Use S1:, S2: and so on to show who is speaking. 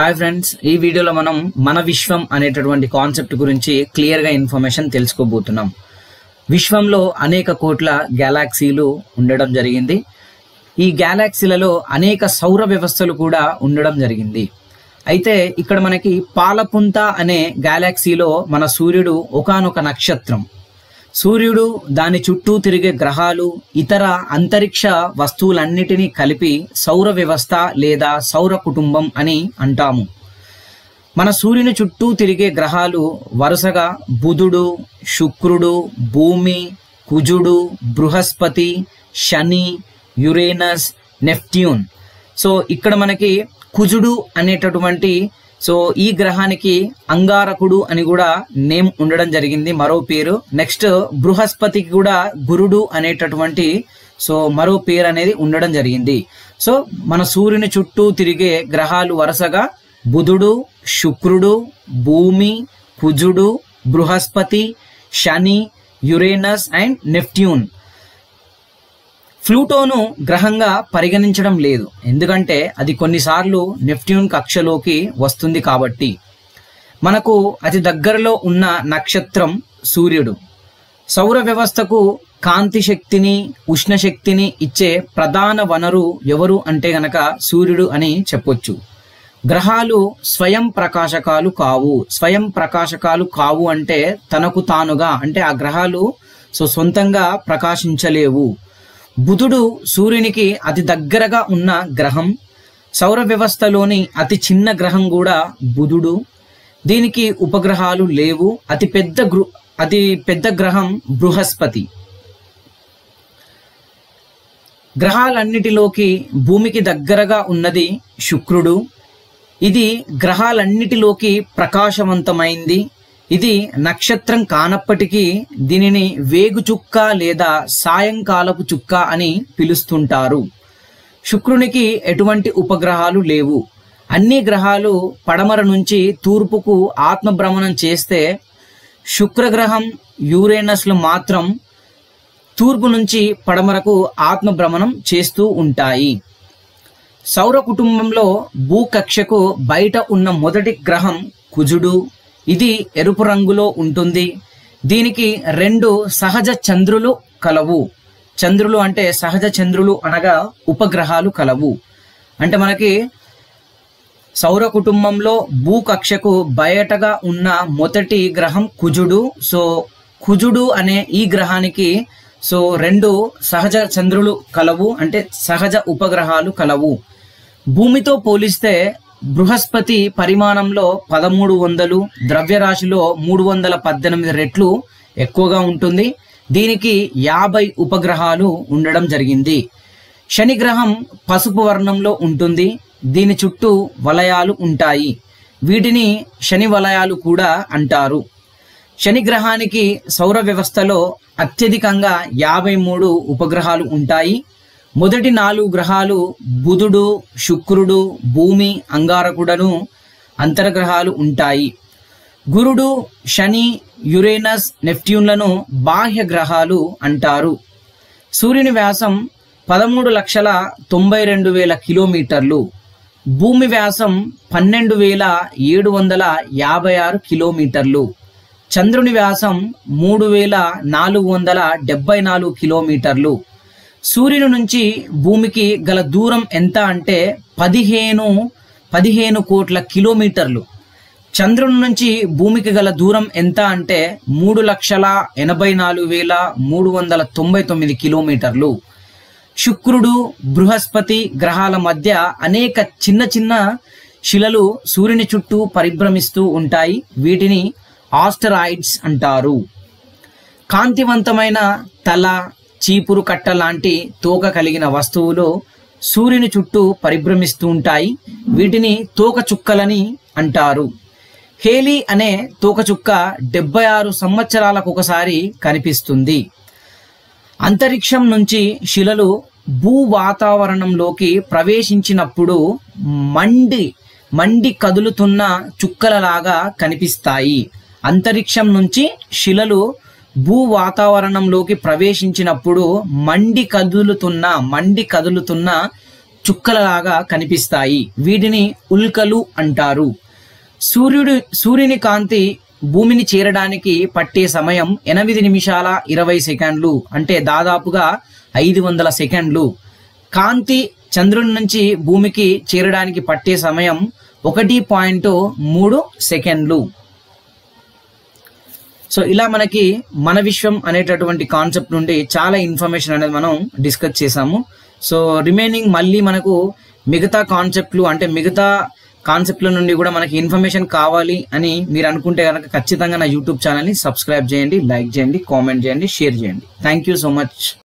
S1: Hi friends ఈ వీడియోలో మనం మన విశ్వం అనేటటువంటి కాన్సెప్ట్ గురించి క్లియర్గా ఇన్ఫర్మేషన్ తెలుసుకోబోతున్నాం. విశ్వంలో అనేక కోట్ల గ్యాలాక్సీలు ఉండడం జరిగింది. ఈ గ్యాలాక్సీలలో అనేక సౌర వ్యవస్థలు కూడా ఉండడం జరిగింది. అయితే ఇక్కడ మనకి పాలపుంత అనే గ్యాలాక్సీలో మన సూర్యుడు ఒకానొక నక్షత్రం. సూర్యుడు దాని చుట్టూ తిరిగే గ్రహాలు ఇతర అంతరిక్ష వస్తువులన్నిటినీ కలిపి సౌర వ్యవస్థ లేదా సౌర కుటుంబం అని అంటాము. మన సూర్యుని చుట్టూ తిరిగే గ్రహాలు వరుసగా బుధుడు శుక్రుడు భూమి కుజుడు బృహస్పతి శని యురేనస్ నెప్ట్యూన్. సో ఇక్కడ మనకి కుజుడు అనేటటువంటి సో ఈ గ్రహానికి అంగారకుడు అని కూడా నేమ్ ఉండడం జరిగింది మరో పేరు. నెక్స్ట్ బృహస్పతికి కూడా గురుడు అనేటటువంటి సో మరో పేరు అనేది ఉండడం జరిగింది. సో మన సూర్యుని చుట్టూ తిరిగే గ్రహాలు వరుసగా బుధుడు శుక్రుడు భూమి కుజుడు బృహస్పతి శని యురేనస్ అండ్ నెప్ట్యూన్. ఫ్లూటోను గ్రహంగా పరిగణించడం లేదు. ఎందుకంటే అది కొన్నిసార్లు నెప్ట్యూన్ కక్షలోకి వస్తుంది కాబట్టి. మనకు అతి దగ్గరలో ఉన్న నక్షత్రం సూర్యుడు. సౌర వ్యవస్థకు కాంతి శక్తిని ఉష్ణ శక్తిని ఇచ్చే ప్రధాన వనరు ఎవరు అంటే గనక సూర్యుడు అని చెప్పొచ్చు. గ్రహాలు స్వయం ప్రకాశకాలు కావు. స్వయం ప్రకాశకాలు కావు అంటే తనకు తానుగా. అంటే ఆ గ్రహాలు సో సొంతంగా ప్రకాశించలేవు. బుధుడు సూర్యునికి అతి దగ్గరగా ఉన్న గ్రహం. సౌర వ్యవస్థలోని అతి చిన్న గ్రహం కూడా బుధుడు. దీనికి ఉపగ్రహాలు లేవు. అతి పెద్ద గృ అతి పెద్ద గ్రహం బృహస్పతి. గ్రహాలన్నిటిలోకి భూమికి దగ్గరగా ఉన్నది శుక్రుడు. ఇది గ్రహాలన్నిటిలోకి ప్రకాశవంతమైంది. ఇది నక్షత్రం కానప్పటికీ దీనిని వేగు చుక్క లేదా సాయంకాలపు చుక్క అని పిలుస్తుంటారు. శుక్రునికి ఎటువంటి ఉపగ్రహాలు లేవు. అన్ని గ్రహాలు పడమర నుంచి తూర్పుకు ఆత్మభ్రమణం చేస్తే శుక్రగ్రహం యూరేనస్లు మాత్రం తూర్పు నుంచి పడమరకు ఆత్మభ్రమణం చేస్తూ ఉంటాయి. సౌర కుటుంబంలో భూకక్షకు బయట ఉన్న మొదటి గ్రహం కుజుడు. ఇది ఎరుపు రంగులో ఉంటుంది. దీనికి రెండు సహజ చంద్రులు కలవు. చంద్రులు అంటే సహజ చంద్రులు అనగా ఉపగ్రహాలు కలవు. అంటే మనకి సౌర కుటుంబంలో భూకక్షకు బయటగా ఉన్న మొదటి గ్రహం కుజుడు. సో కుజుడు అనే ఈ గ్రహానికి సో రెండు సహజ చంద్రులు కలవు. అంటే సహజ ఉపగ్రహాలు కలవు. భూమితో పోలిస్తే బృహస్పతి పరిమాణంలో పదమూడు వందలు ద్రవ్యరాశిలో మూడు వందల పద్దెనిమిది రెట్లు ఎక్కువగా ఉంటుంది. దీనికి యాభై ఉపగ్రహాలు ఉండడం జరిగింది. శని గ్రహం పసుపు వర్ణంలో ఉంటుంది. దీని చుట్టూ వలయాలు ఉంటాయి. వీటిని శని వలయాలు కూడా అంటారు. శని గ్రహానికి సౌర వ్యవస్థలో అత్యధికంగా యాభై మూడు ఉపగ్రహాలు ఉంటాయి. మొదటి నాలుగు గ్రహాలు బుధుడు శుక్రుడు భూమి అంగారకుడను అంతర్గ్రహాలు ఉంటాయి. గురుడు శని యురేనస్ నెప్ట్యూన్లను బాహ్య గ్రహాలు అంటారు. సూర్యుని వ్యాసం పదమూడు లక్షల తొంభై రెండు వేల కిలోమీటర్లు. భూమి వ్యాసం పన్నెండు వేల ఏడు వందల యాభై ఆరు కిలోమీటర్లు. చంద్రుని వ్యాసం మూడు వేల నాలుగు వందల డెబ్బై నాలుగు కిలోమీటర్లు. సూర్యుని నుంచి భూమికి గల దూరం ఎంత అంటే పదిహేను పదిహేను కోట్ల కిలోమీటర్లు. చంద్రుని నుంచి భూమికి గల దూరం ఎంత అంటే మూడు లక్షల ఎనభై నాలుగు వేల మూడు వందల తొంభై తొమ్మిది కిలోమీటర్లు. శుక్రుడు బృహస్పతి గ్రహాల మధ్య అనేక చిన్న చిన్న శిలలు సూర్యుని చుట్టూ పరిభ్రమిస్తూ ఉంటాయి. వీటిని ఆస్టరాయిడ్స్ అంటారు. కాంతివంతమైన తల చీపురు కట్ట లాంటి తోక కలిగిన వస్తువులు సూర్యుని చుట్టూ పరిభ్రమిస్తూ ఉంటాయి. వీటిని తోక చుక్కలని అంటారు. హేలీ అనే తోకచుక్క డెబ్బై ఆరు సంవత్సరాలకు ఒకసారి కనిపిస్తుంది. అంతరిక్షం నుంచి శిలలు భూ వాతావరణంలోకి ప్రవేశించినప్పుడు మండి మండి కదులుతున్న చుక్కలలాగా కనిపిస్తాయి. అంతరిక్షం నుంచి శిలలు భూ వాతావరణంలోకి ప్రవేశించినప్పుడు మండి కదులుతున్న మండి కదులుతున్న చుక్కలలాగా కనిపిస్తాయి. వీటిని ఉల్కలు అంటారు. సూర్యుడు సూర్యుని కాంతి భూమిని చేరడానికి పట్టే సమయం ఎనిమిది నిమిషాల ఇరవై సెకండ్లు అంటే దాదాపుగా ఐదు వందల సెకండ్లు. కాంతి చంద్రుని నుంచి భూమికి చేరడానికి పట్టే సమయం ఒకటి పాయింట్ మూడు సెకండ్లు. సో ఇలా మనకి మన విశ్వం అనేటటువంటి కాన్సెప్ట్ నుండి చాలా ఇన్ఫర్మేషన్ అనేది మనం డిస్కస్ చేసాము సో రిమైనింగ్ మళ్ళీ మనకు మిగతా కాన్సెప్ట్లు అంటే మిగతా కాన్సెప్ట్ల నుండి కూడా మనకి ఇన్ఫర్మేషన్ కావాలి అని మీరు అనుకుంటే కనుక ఖచ్చితంగా నా యూట్యూబ్ ఛానల్ని సబ్స్క్రైబ్ చేయండి లైక్ చేయండి కామెంట్ చేయండి షేర్ చేయండి. Thank you so much